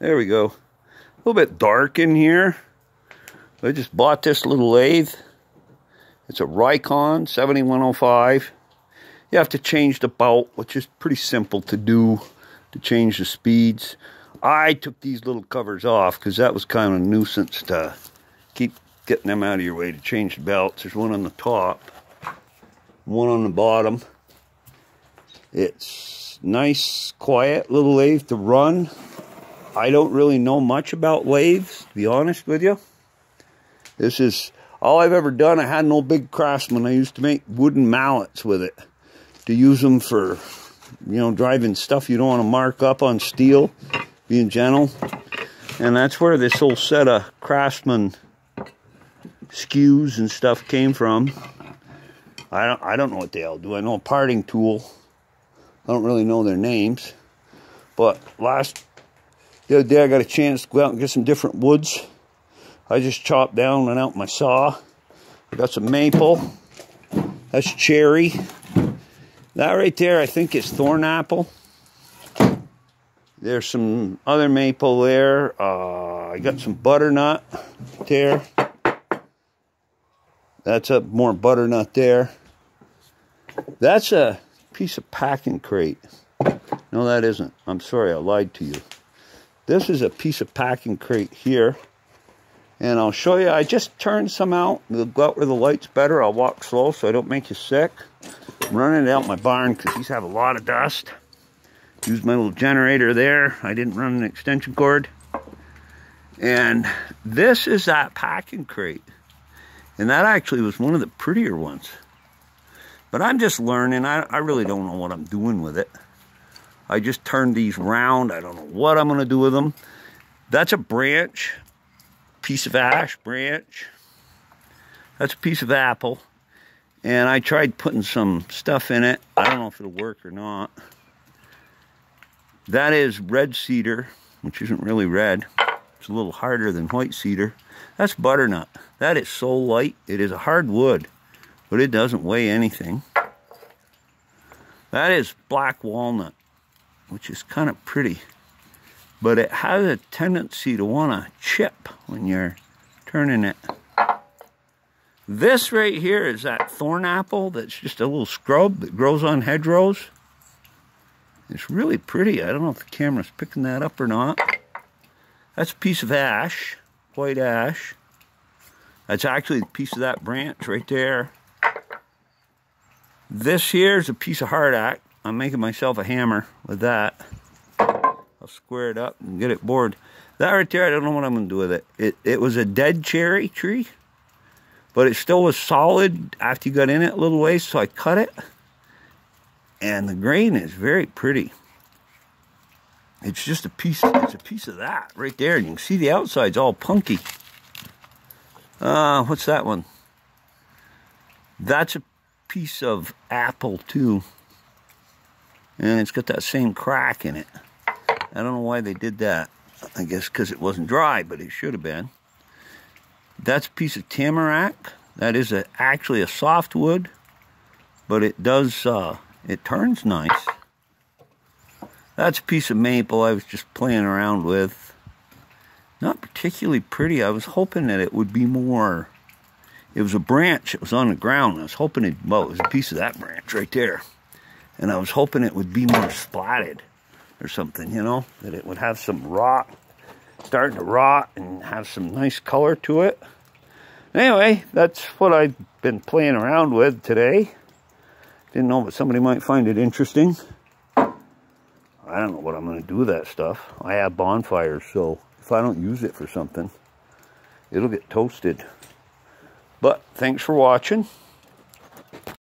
There we go. A little bit dark in here. I just bought this little lathe. It's a Rikon 7105. You have to change the belt, which is pretty simple to do to change the speeds. I took these little covers off because that was kind of a nuisance to keep getting them out of your way to change the belts. There's one on the top, one on the bottom. It's nice, quiet little lathe to run. I don't really know much about to be honest with you. This is all I've ever done. I had an old big Craftsman. I used to make wooden mallets with it to use them for, you know, driving stuff you don't want to mark up on steel, being gentle. And that's where this whole set of Craftsman skews and stuff came from. I don't, I don't know what they all do. I know a parting tool. I don't really know their names. But last, the other day I got a chance to go out and get some different woods. I just chopped down and out my saw. I got some maple. That's cherry. That right there, I think is thorn apple. There's some other maple there. Uh, I got some butternut there. That's a more butternut there. That's a piece of packing crate. No, that isn't. I'm sorry, I lied to you. This is a piece of packing crate here. And I'll show you, I just turned some out. We'll go out where the light's better. I'll walk slow so I don't make you sick. I'm running it out my barn because these have a lot of dust. Use my little generator there. I didn't run an extension cord. And this is that packing crate. And that actually was one of the prettier ones. But I'm just learning. I, I really don't know what I'm doing with it. I just turned these round. I don't know what I'm going to do with them. That's a branch, piece of ash branch. That's a piece of apple. And I tried putting some stuff in it. I don't know if it'll work or not. That is red cedar, which isn't really red. It's a little harder than white cedar. That's butternut. That is so light. It is a hard wood, but it doesn't weigh anything. That is black walnut, which is kind of pretty. But it has a tendency to want to chip when you're turning it. This right here is that thorn apple that's just a little scrub that grows on hedgerows. It's really pretty. I don't know if the camera's picking that up or not. That's a piece of ash, white ash. That's actually a piece of that branch right there. This here is a piece of hardtack. I'm making myself a hammer with that. I'll square it up and get it bored. That right there, I don't know what I'm going to do with it. It, it was a dead cherry tree, but it still was solid after you got in it a little ways, so I cut it. And the grain is very pretty. It's just a piece, it's a piece of that right there. And you can see the outside's all punky. Uh, what's that one? That's a piece of apple too. And it's got that same crack in it. I don't know why they did that. I guess because it wasn't dry, but it should have been. That's a piece of tamarack. That is a, actually a softwood, but it does, uh, it turns nice. That's a piece of maple I was just playing around with. Not particularly pretty. I was hoping that it would be more... It was a branch. It was on the ground. I was hoping it... Well, it was a piece of that branch right there. And I was hoping it would be more spalted or something, you know? That it would have some rot, starting to rot and have some nice color to it. Anyway, that's what I've been playing around with today. Didn't know, but somebody might find it interesting. I don't know what I'm going to do with that stuff. I have bonfires, so if I don't use it for something, it'll get toasted. But thanks for watching.